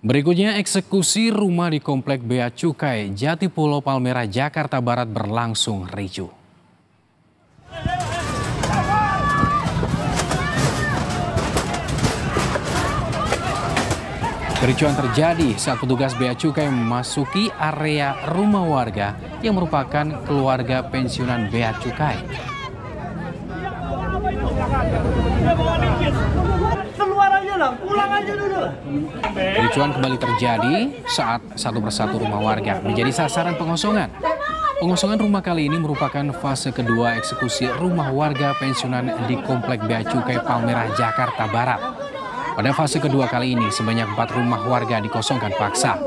Berikutnya, eksekusi rumah di Komplek Bea Cukai, Jatipulo, Palmerah, Jakarta Barat berlangsung ricuh. Kericuan terjadi saat petugas Bea Cukai memasuki area rumah warga yang merupakan keluarga pensiunan Bea Cukai. Pulang kembali terjadi saat satu persatu rumah warga menjadi sasaran pengosongan. Pengosongan rumah kali ini merupakan fase kedua eksekusi rumah warga pensiunan di Komplek Bea Cukai Palmerah, Jakarta Barat. Pada fase kedua kali ini, sebanyak empat rumah warga dikosongkan paksa.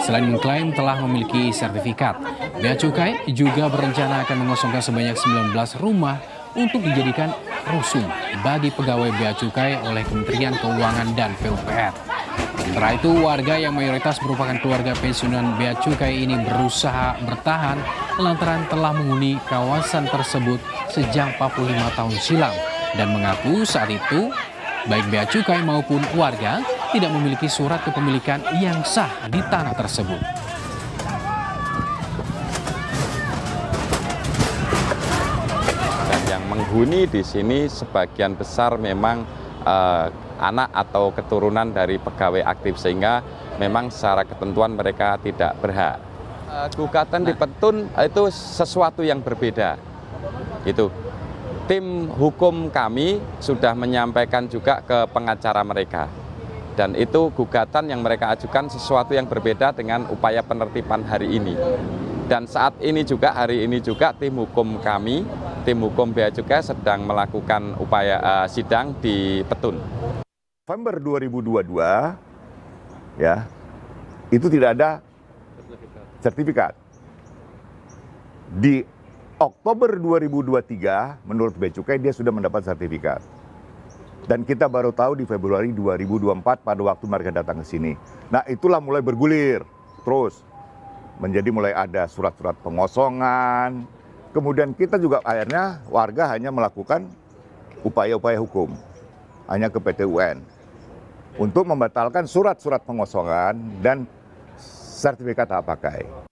Selain mengklaim telah memiliki sertifikat, Bea Cukai juga berencana akan mengosongkan sebanyak 19 rumah untuk dijadikan rusun bagi pegawai Bea Cukai oleh Kementerian Keuangan dan PUPR. Sementara itu, warga yang mayoritas merupakan keluarga pensiunan Bea Cukai ini berusaha bertahan lantaran telah menghuni kawasan tersebut sejak 45 tahun silam dan mengaku saat itu baik Bea Cukai maupun warga tidak memiliki surat kepemilikan yang sah di tanah tersebut. Yang menghuni di sini sebagian besar memang eh, anak atau keturunan dari pegawai aktif sehingga memang secara ketentuan mereka tidak berhak. Eh, gugatan di Petun itu sesuatu yang berbeda. Itu tim hukum kami sudah menyampaikan juga ke pengacara mereka. Dan itu gugatan yang mereka ajukan sesuatu yang berbeda dengan upaya penertiban hari ini. Dan saat ini juga, hari ini juga tim hukum kami, tim hukum Bea Cukai sedang melakukan upaya uh, sidang di Petun. November 2022 ya itu tidak ada sertifikat. Di Oktober 2023 menurut Bea Cukai dia sudah mendapat sertifikat. Dan kita baru tahu di Februari 2024 pada waktu mereka datang ke sini. Nah itulah mulai bergulir terus. Menjadi mulai ada surat-surat pengosongan. Kemudian kita juga akhirnya warga hanya melakukan upaya-upaya hukum. Hanya ke PT UN. Untuk membatalkan surat-surat pengosongan dan sertifikat hak pakai.